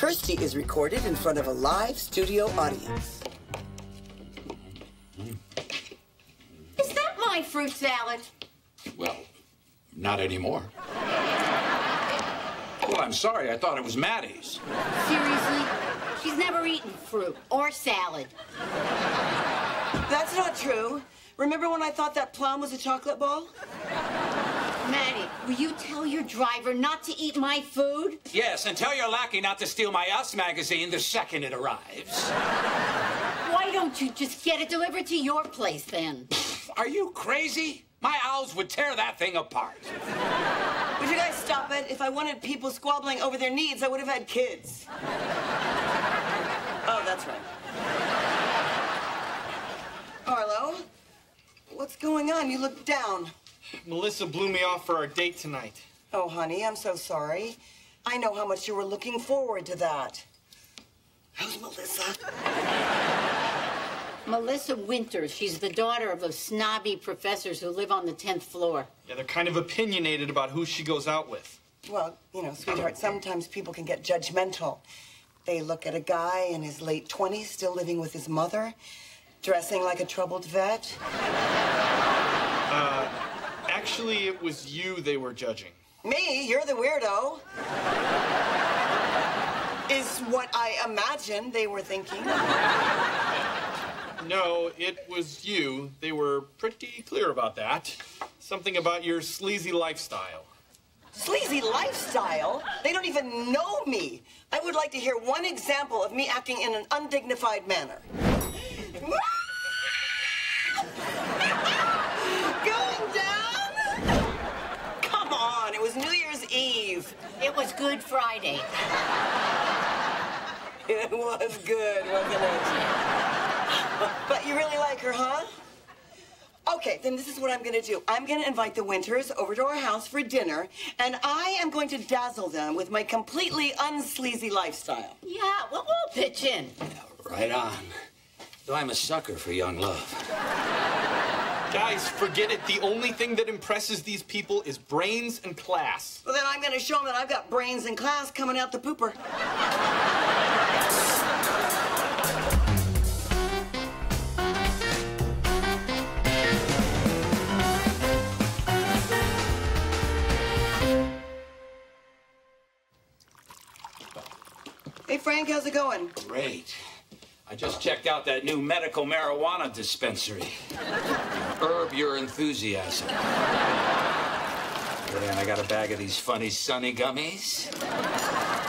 Kirstie is recorded in front of a live studio audience. Is that my fruit salad? Well, not anymore. Well, I'm sorry. I thought it was Maddie's. Seriously? She's never eaten fruit or salad. That's not true. Remember when I thought that plum was a chocolate ball? Maddie, will you tell your driver not to eat my food? Yes, and tell your lackey not to steal my Us magazine the second it arrives. Why don't you just get it delivered to your place then? Are you crazy? My owls would tear that thing apart. Would you guys stop it? If I wanted people squabbling over their needs, I would have had kids. Oh, that's right. Arlo, what's going on? You look down. Melissa blew me off for our date tonight. Oh, honey, I'm so sorry. I know how much you were looking forward to that. How's Melissa? Melissa Winters. She's the daughter of those snobby professors who live on the 10th floor. Yeah, they're kind of opinionated about who she goes out with. Well, you know, sweetheart, sometimes people can get judgmental. They look at a guy in his late 20s still living with his mother, dressing like a troubled vet. Uh, Actually, it was you they were judging. Me? You're the weirdo. Is what I imagine they were thinking. No, it was you. They were pretty clear about that. Something about your sleazy lifestyle. Sleazy lifestyle? They don't even know me. I would like to hear one example of me acting in an undignified manner. Going down? Come on, it was New Year's Eve. It was Good Friday. It was good, wasn't it? But you really like her, huh? Okay, then this is what I'm gonna do. I'm gonna invite the Winters over to our house for dinner, and I am going to dazzle them with my completely unsleazy lifestyle. Yeah, well, we'll pitch in. Right on. Though I'm a sucker for young love. Guys, forget it. The only thing that impresses these people is brains and class. Well, then I'm gonna show them that I've got brains and class coming out the pooper. Hey, Frank, how's it going? Great. I just checked out that new medical marijuana dispensary. Herb your enthusiasm. And I got a bag of these funny sunny gummies.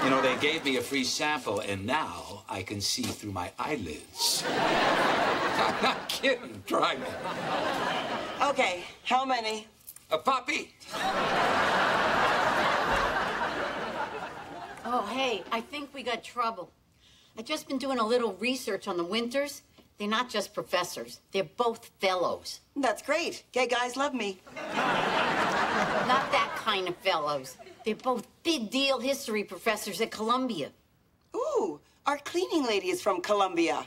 You know, they gave me a free sample, and now I can see through my eyelids. I'm not kidding. Try me. Okay, how many? A puppy? Oh, hey, I think we got trouble. I've just been doing a little research on the Winters. They're not just professors, they're both fellows. That's great. Gay guys love me. Not that kind of fellows. They're both big deal history professors at Columbia. Ooh, our cleaning lady is from Colombia.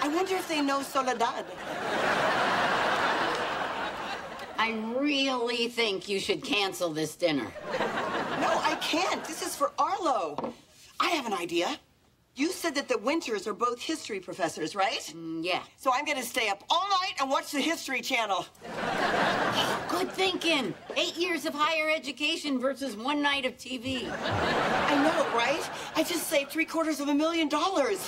I wonder if they know Soledad. I really think you should cancel this dinner. No, I can't. This is for Arlo. I have an idea. You said that the Winters are both history professors, right? Mm, Yeah. So I'm going to stay up all night and watch the History Channel. Good thinking. Eight years of higher education versus one night of TV. I know, right? I just saved three quarters of a million dollars.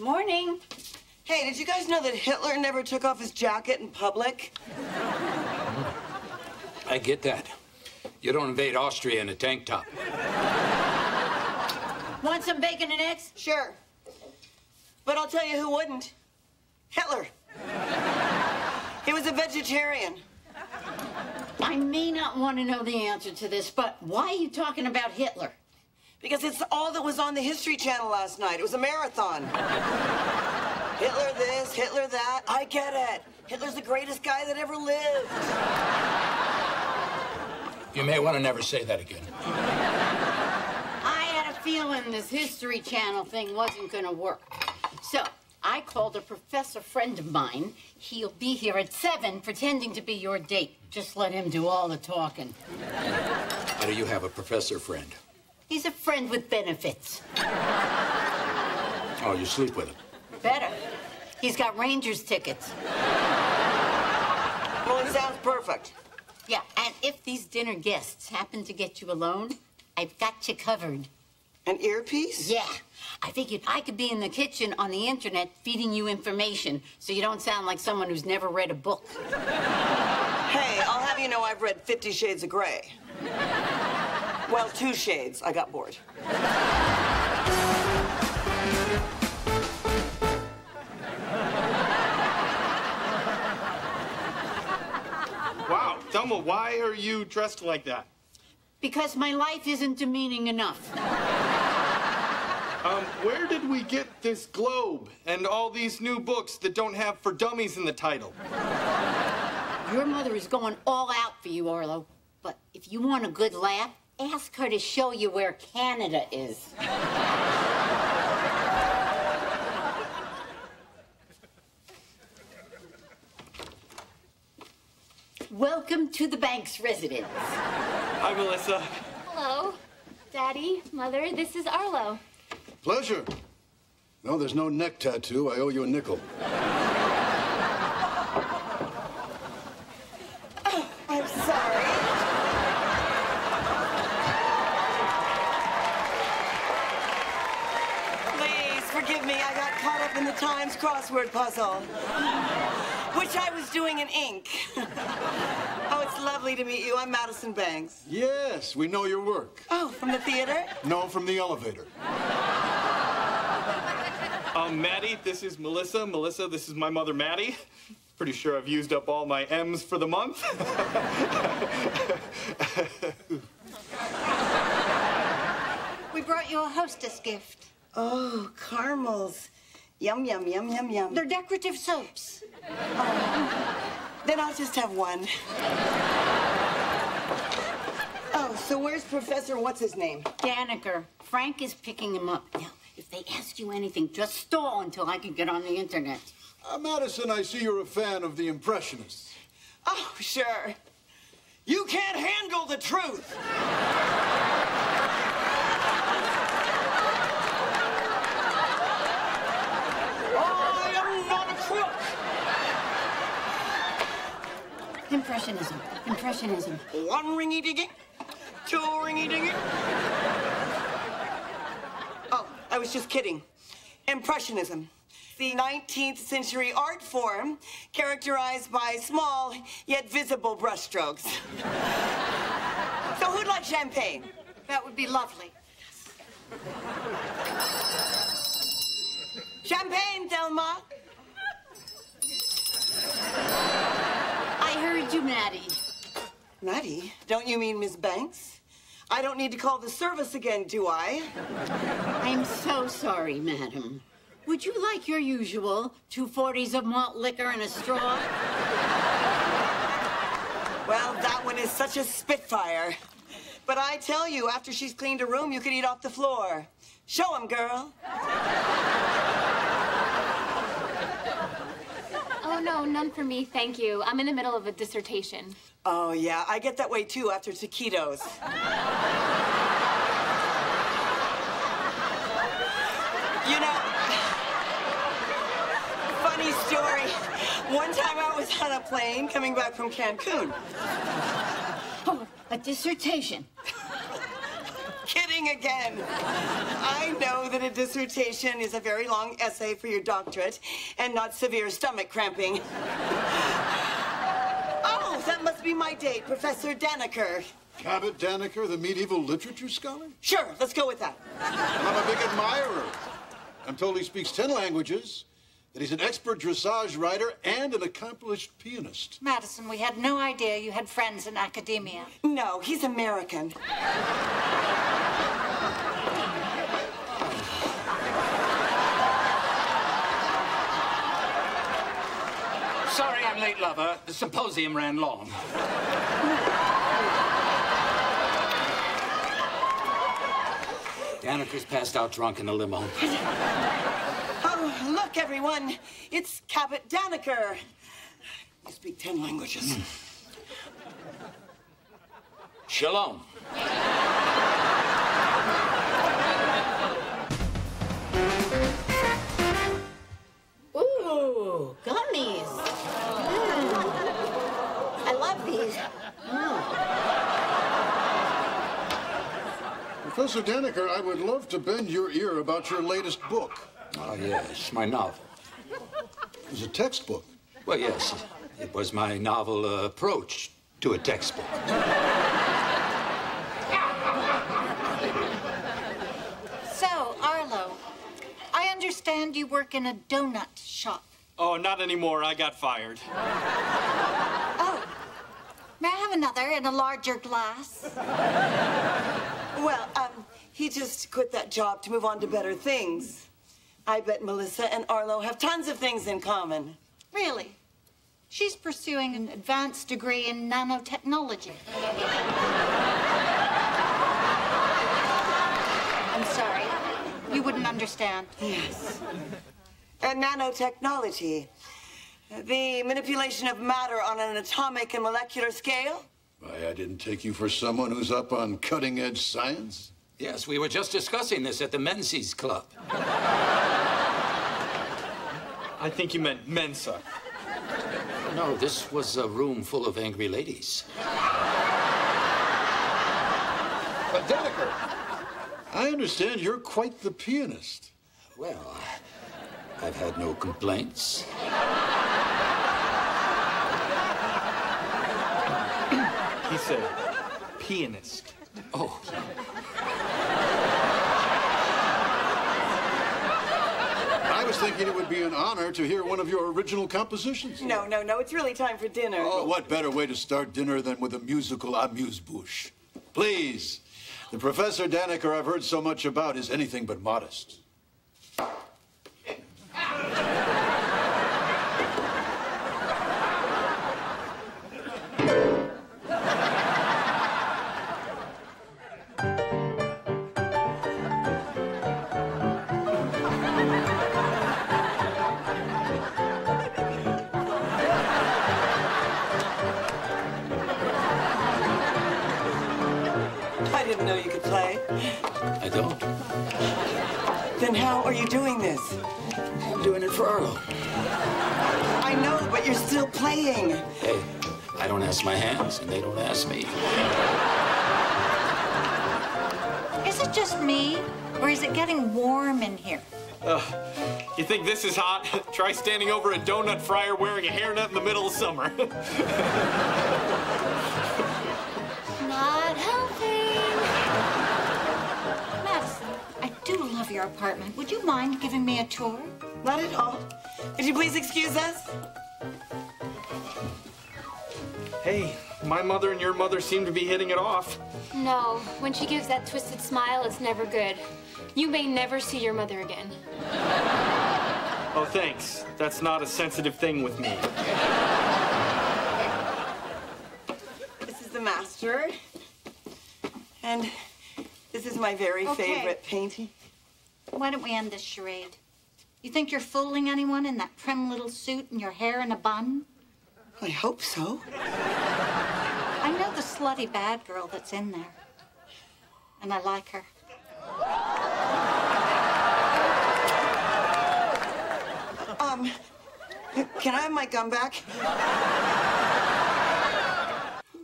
Morning. Hey, did you guys know that Hitler never took off his jacket in public? I get that. You don't invade Austria in a tank top. Want some bacon and eggs? Sure. But I'll tell you who wouldn't. Hitler. He was a vegetarian. I may not want to know the answer to this, but why are you talking about Hitler? Because it's all that was on the History Channel last night. It was a marathon. Hitler this, Hitler that. I get it. Hitler's the greatest guy that ever lived. You may want to never say that again. I had a feeling this History Channel thing wasn't going to work. So, I called a professor friend of mine. He'll be here at 7 pretending to be your date. Just let him do all the talking. How do you have a professor friend? He's a friend with benefits. Oh, you sleep with him. Better. He's got Rangers tickets. Well, it sounds perfect. Yeah, and if these dinner guests happen to get you alone, I've got you covered. An earpiece? Yeah. I figured I could be in the kitchen on the internet feeding you information so you don't sound like someone who's never read a book. Hey, I'll have you know I've read Fifty Shades of Grey. Well, two shades. I got bored. Why are you dressed like that? Because my life isn't demeaning enough. Um, where did we get this globe and all these new books that don't have for dummies in the title? Your mother is going all out for you, Arlo. But if you want a good laugh, ask her to show you where Canada is. Welcome to the bank's residence. Hi, Melissa. Hello, Daddy, Mother, this is Arlo. Pleasure. No, there's no neck tattoo. I owe you a nickel. Oh, I'm sorry. Please forgive me. I got caught up in the Times crossword puzzle, which I was doing in ink. oh, it's lovely to meet you. I'm Madison Banks. Yes, we know your work. Oh, from the theater? No, from the elevator. Um, Maddie, this is Melissa. Melissa, this is my mother, Maddie. Pretty sure I've used up all my M's for the month. We brought you a hostess gift. Oh, caramels. Yum, yum, yum, yum, yum. They're decorative soaps. Then I'll just have one. Oh, so where's Professor What's his name? Daniker, Frank is picking him up. Now, if they ask you anything, just stall until I can get on the internet. Uh, Madison, I see you're a fan of the Impressionists. Oh, sure. You can't handle the truth. I am not a crook. Impressionism. Impressionism. One ringy dingy, two ringy dingy. Oh, I was just kidding. Impressionism. The 19th century art form characterized by small yet visible brushstrokes. so, who'd like champagne? That would be lovely. Champagne, Thelma. Heard you, Maddie. Maddie, don't you mean Miss Banks? I don't need to call the service again, do I? I'm so sorry, madam. Would you like your usual two forties of malt liquor and a straw? Well, that one is such a spitfire. But I tell you, after she's cleaned her room, you could eat off the floor. Show 'em, girl. No, none for me, thank you. I'm in the middle of a dissertation. Oh, yeah, I get that way too after taquitos. you know, funny story. One time I was on a plane coming back from Cancun. Oh, a dissertation. Again. I know that a dissertation is a very long essay for your doctorate and not severe stomach cramping. Oh, that must be my date, Professor Daniker. Cabot Daniker, the medieval literature scholar? Sure, let's go with that. And I'm a big admirer. I'm told he speaks ten languages, that he's an expert dressage rider and an accomplished pianist. Madison, we had no idea you had friends in academia. No, he's American. Sorry I'm late, lover. The symposium ran long. Daniker's passed out drunk in the limo. Look, everyone. It's Cabot Daniker. You speak ten languages. Shalom. Ooh, gummies. Mm. I love these. Professor Daniker, I would love to bend your ear about your latest book. Oh, yes, my novel. It was a textbook. Well, yes, it was my novel uh, approach to a textbook. So, Arlo, I understand you work in a donut shop. Oh, not anymore. I got fired. Oh, may I have another in a larger glass? Well, um, he just quit that job to move on to better things. I bet Melissa and Arlo have tons of things in common. Really? She's pursuing an advanced degree in nanotechnology. I'm sorry. You wouldn't understand. Yes. And nanotechnology. The manipulation of matter on an atomic and molecular scale? Why, I didn't take you for someone who's up on cutting edge science. Yes, we were just discussing this at the Menzies Club. I think you meant Mensa. No, this was a room full of angry ladies. But Daniker, I understand you're quite the pianist. Well, I've had no complaints. He said pianist. Oh, I was thinking it would be an honor to hear one of your original compositions. No, no, no. It's really time for dinner. But what better way to start dinner than with a musical amuse-bouche? Please. The Professor Daniker I've heard so much about is anything but modest. I didn't know you could play. I don't. Then how are you doing this? I'm doing it for Earl. I know, but you're still playing. Hey, I don't ask my hands, and they don't ask me. Is it just me, or is it getting warm in here? You think this is hot? Try standing over a donut fryer wearing a hairnet in the middle of summer. do your apartment. Would you mind giving me a tour? Not at all. Could you please excuse us? hey, my mother and your mother seem to be hitting it off. No, when she gives that twisted smile, it's never good. You may never see your mother again. Oh, thanks. That's not a sensitive thing with me. This is the master. And this is my very Okay. favorite painting. Why don't we end this charade? You think you're fooling anyone in that prim little suit and your hair in a bun? I hope so. I know the slutty bad girl that's in there. And I like her. Um, can I have my gum back?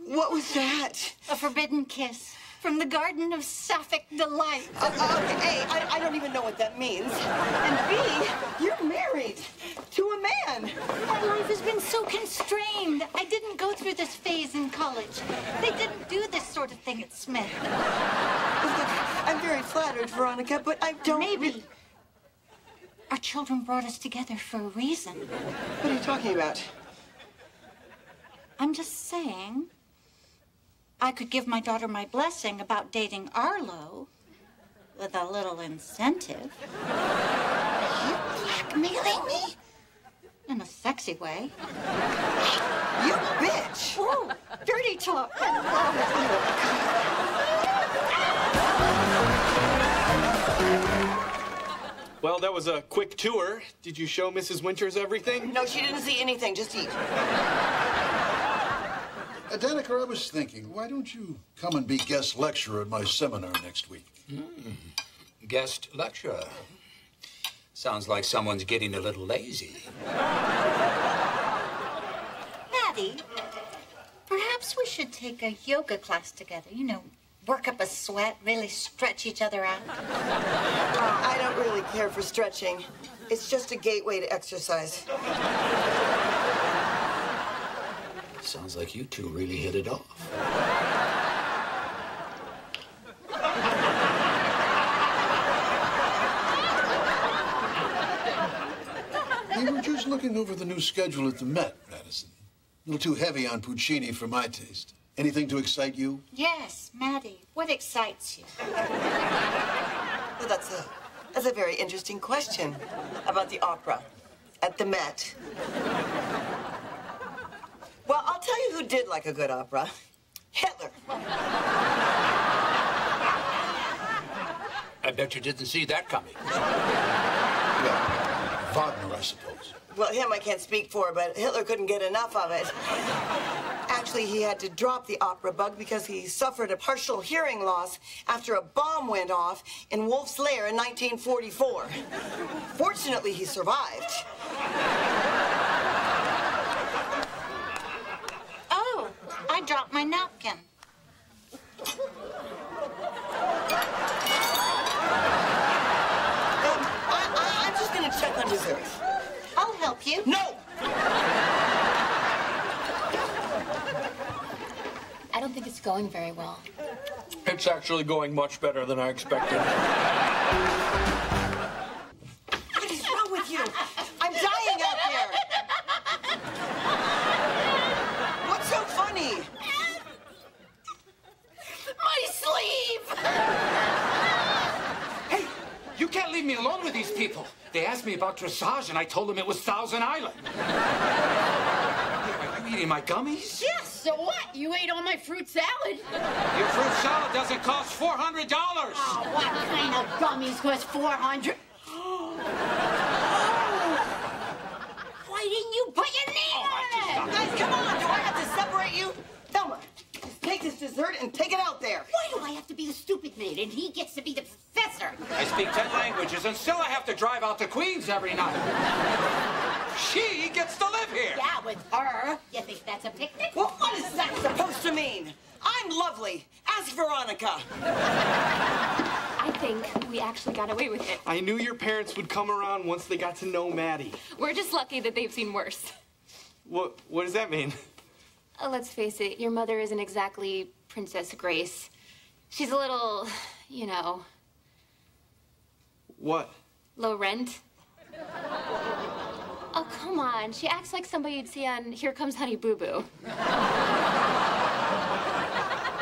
What was that? A forbidden kiss from the Garden of Sapphic Delight. Uh, uh, A, I, I don't even know what that means. And B, you're married to a man. My life has been so constrained. I didn't go through this phase in college. They didn't do this sort of thing at Smith. Look, I'm very flattered, Veronica, but I don't. Maybe. Our children brought us together for a reason. What are you talking about? I'm just saying, I could give my daughter my blessing about dating Arlo with a little incentive. You blackmailing me? In a sexy way. You bitch! Oh, dirty talk. Well, that was a quick tour. Did you show Mrs. Winters everything? No, she didn't see anything. Just eat. Uh, Daniker, I was thinking, why don't you come and be guest lecturer at my seminar next week? Guest lecturer. Sounds like someone's getting a little lazy. Maddie, perhaps we should take a yoga class together. You know, work up a sweat, really stretch each other out. I don't really care for stretching. It's just a gateway to exercise. Sounds like you two really hit it off. We were just looking over the new schedule at the Met, Madison. A little too heavy on Puccini for my taste. Anything to excite you? Yes, Maddie, what excites you? Well, that's a that's a very interesting question about the opera at the Met. Well, I'll tell you who did like a good opera. Hitler. I bet you didn't see that coming. Yeah, Wagner, I suppose. Well, him I can't speak for, but Hitler couldn't get enough of it. Actually, he had to drop the opera bug because he suffered a partial hearing loss after a bomb went off in Wolf's Lair in 1944. Fortunately, he survived. Oh, I dropped my napkin. Um, I, I, I'm just gonna check on dessert. I'll help you. No! I don't think it's going very well. It's actually going much better than I expected. What is wrong with you? I'm dying out there. What's so funny? My sleeve! Hey, you can't leave me alone with these people. They asked me about dressage, and I told him it was Thousand Island. Hey, Are you eating my gummies? Yes, so what? You ate all my fruit salad. Your fruit salad doesn't cost $400. Oh, what kind of gummies cost 400? Why didn't you put your name oh, on it? Guys, come on. Do I have to separate you? Thelma, just take this dessert and take it out there. Why do I have to be the stupid maid and he gets to be the professor? I speak 10 languages, and still I have to drive out to Queens every night. She gets to live here. Yeah, with her. You think that's a picnic? Well, what is that supposed to mean? I'm lovely. Ask Veronica. I think we actually got away with it. I knew your parents would come around once they got to know Maddie. We're just lucky that they've seen worse. What, what does that mean? Uh, let's face it, your mother isn't exactly Princess Grace. She's a little, you know, What? low rent. Oh, come on. She acts like somebody you'd see on Here Comes Honey Boo Boo.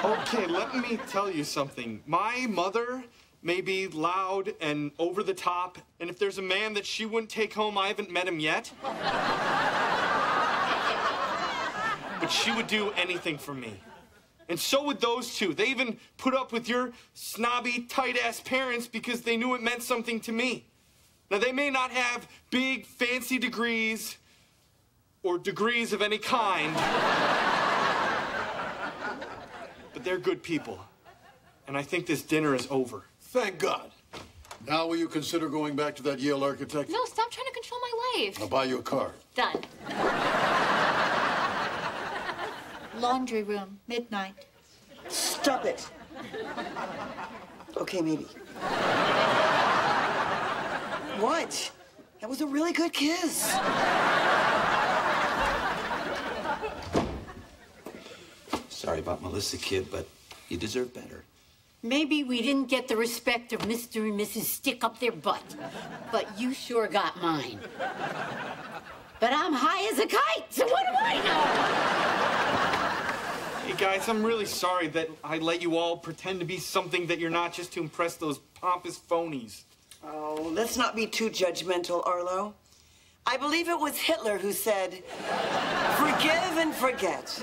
Okay, let me tell you something. My mother may be loud and over the top, and if there's a man that she wouldn't take home, I haven't met him yet. But she would do anything for me. And so would those two. They even put up with your snobby, tight ass parents because they knew it meant something to me. Now, they may not have big, fancy degrees or degrees of any kind, but they're good people. And I think this dinner is over. Thank God. Now will you consider going back to that Yale architect? No, stop trying to control my life. I'll buy you a car. Done. Laundry room, midnight. Stop it. Okay, maybe. What? That was a really good kiss. Sorry about Melissa, kid, but you deserve better. Maybe we didn't get the respect of Mr. and Mrs. Stick up their butt, but you sure got mine. But I'm high as a kite, so what am I know? Hey guys, I'm really sorry that I let you all pretend to be something that you're not just to impress those pompous phonies. Oh, let's not be too judgmental, Arlo. I believe it was Hitler who said, forgive and forget.